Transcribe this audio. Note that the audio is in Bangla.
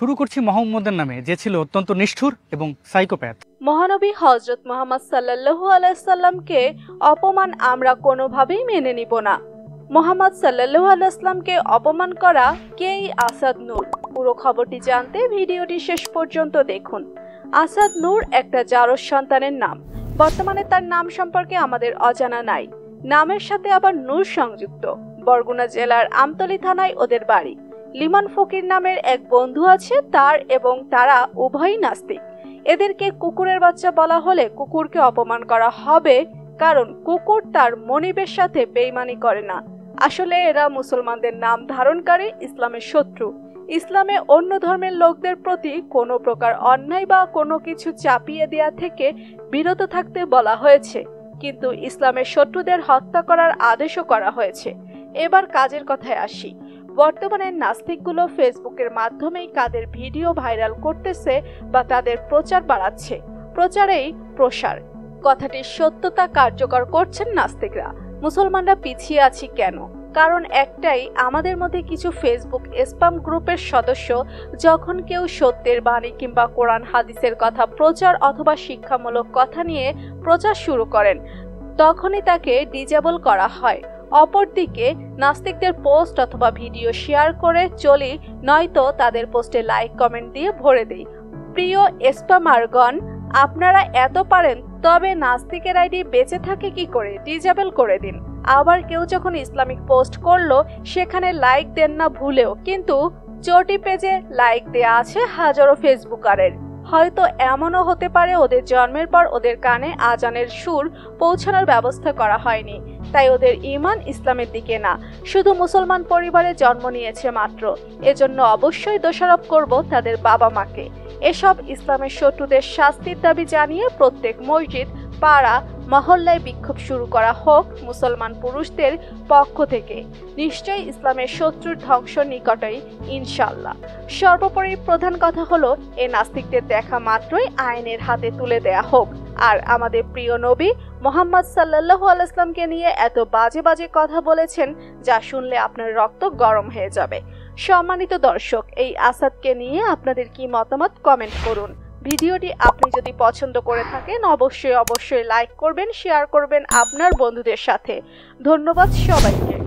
শুরু করছি মোহাম্মদের নামে, যে ছিল অত্যন্ত নিষ্ঠুর এবং সাইকোপ্যাথ মহানবী হজরত মোহাম্মদ সাল্লাল্লাহু আলাইসাল্লামকে অপমান আমরা কোনোভাবেই মেনে নিব না। মোহাম্মদ সাল্লাল্লাহু আলাইসাল্লামকে অপমান করা কেই আসাদ নূর? পুরো খবরটি জানতে ভিডিওটি শেষ পর্যন্ত দেখুন। আসাদ নূর একটা জারস সন্তানের নাম। বর্তমানে তার নাম সম্পর্কে আমাদের অজানা নাই। নামের সাথে আবার নূর সংযুক্ত। বরগুনা জেলার আমতলী থানায় ওদের বাড়ি। লিমন ফকির নামের এক বন্ধু আছে তার এবং তারা উভয়ই নাস্তিক। এদেরকে কুকুরের বাচ্চা বলা হলে কুকুরকে অপমান করা হবে, কারণ কুকুর তার মনিবের সাথে বেইমানি করে না। আসলে এরা মুসলমানদের নাম ধারণকারী, ইসলামের শত্রু। ইসলামে অন্য ধর্মের লোকদের প্রতি কোনো প্রকার অন্যায় বা কোনো কিছু চাপিয়ে দেওয়া থেকে বিরত থাকতে বলা হয়েছে, কিন্তু ইসলামের শত্রুদের হত্যা করার আদেশও করা হয়েছে। এবার কাজের কথায় আসি। বর্তমানে নাস্তিকগুলো ফেসবুকের মাধ্যমেই কাদের ভিডিও ভাইরাল করতেছে বা তাদের প্রচার বাড়াচ্ছে। প্রচারেই প্রসার। কথাটির সত্যতা কার্যকর করছেন নাস্তিকরা। মুসলমানরা পিছিয়ে আছি কেন? কারণ একটাই, আমাদের মধ্যে কিছু ফেসবুক স্পাম গ্রুপের সদস্য যখন কেউ সত্যের বাণী কিংবা কোরআন, হাদিসের কথা, প্রচার অথবা শিক্ষামূলক কথা নিয়ে প্রচার শুরু করেন, তখনই তাকে ডিজেবল করা হয়। অপরদিকে নাস্তিকদের পোস্ট অথবা ভিডিও শেয়ার করে চলি, নয়তো তাদের পোস্টে লাইক, কমেন্ট দিয়ে ভরে দেই। প্রিয় স্পামারগণ, আপনারা এত পারেন, তবে নাস্তিকের আইডি বেঁচে থাকে কি করে? ডিজেবল করে দিন। আবার কেউ যখন ইসলামিক পোস্ট করল, সেখানে লাইক দেন না ভুলেও, কিন্তু চটি পেজে লাইক দেয়া আছে হাজারো ফেসবুকারের। হয়তো এমনও হতে পারে ওদের জন্মের পর ওদের কানে আজানের সুর পৌঁছানোর ব্যবস্থা করা হয়নি। তাই ওদের ইমান ইসলামের দিকে না। শুধু মুসলমান পরিবারে জন্ম নিয়েছে মাত্র। এজন্য অবশ্যই দোষারোপ করব তাদের বাবা মাকে এসব ইসলামের শত্রুদের শাস্তির দাবি জানিয়ে প্রত্যেক মসজিদ পাড়া মহল্লায় বিক্ষোভ শুরু করা হোক মুসলমান পুরুষদের পক্ষ থেকে। নিশ্চয়ই ইসলামের শত্রুর ধ্বংস নিকটই ইনশাল্লাহ সর্বোপরি প্রধান কথা হলো, এ নাস্তিকদের দেখা মাত্রই আইনের হাতে তুলে দেয়া হোক। আর আমাদের প্রিয় নবী মোহাম্মদ সাল্লাল্লাহু আলাইসলামকে নিয়ে এত বাজে বাজে কথা বলেছেন, যা শুনলে আপনার রক্ত গরম হয়ে যাবে। সম্মানিত দর্শক, এই আসাদকে নিয়ে আপনাদের কি মতামত? কমেন্ট করুন। ভিডিওটি আপনি যদি পছন্দ করে থাকেন, অবশ্যই অবশ্যই লাইক করবেন শেয়ার করবেন আপনার বন্ধুদের সাথে। ধন্যবাদ সবাইকে।